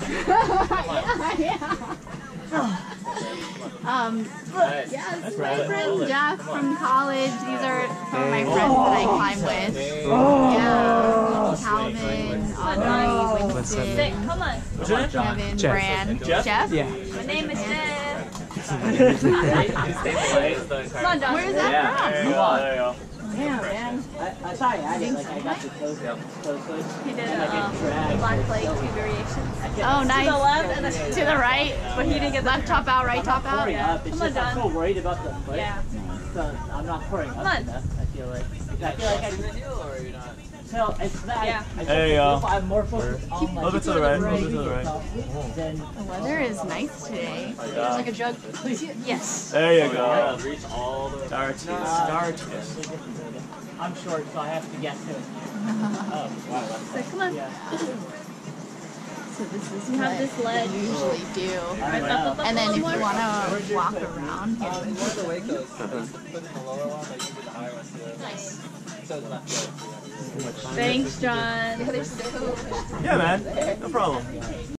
Um, Nice. yes, That's my right. friend Jeff from college. These are some of my friends that I climb with. Yeah, Calvin, Audrey, Winston, Come on. What's your name? Kevin, Jeff. Brand, Jeff? Jeff. Yeah. My name is Jeff. Come on, Josh. Where is that Yeah. from? There you go. There you go. Damn, man. I, I sorry, I did like I got the toe toe switch. He did And I um, black flag two variations. Oh, nice. To the left and then To the right, But he didn't get the left top out, right top out. pouring yeah. up. It's Come on, just I'm so worried about the foot. Yeah. So I'm not pouring Come up on. enough. I feel like. I feel like I. or you're not. So it's that. Yeah. I, I There you go. I'm more focused on A my. little bit to the right, a little bit to the right. Then The weather is nice today. Yeah. Like a jug. Yes. There you go. Reach all the start. start. I'm short, so I have to get to it. Oh, wow. So come on. Yeah. So this is You have what this ledge. we usually do. I know. And then if you want to walk around, One of the huecos, put in the lower one, but you did the higher one too. nice. So it's left good. Thanks, Jon. Yeah, man. No problem.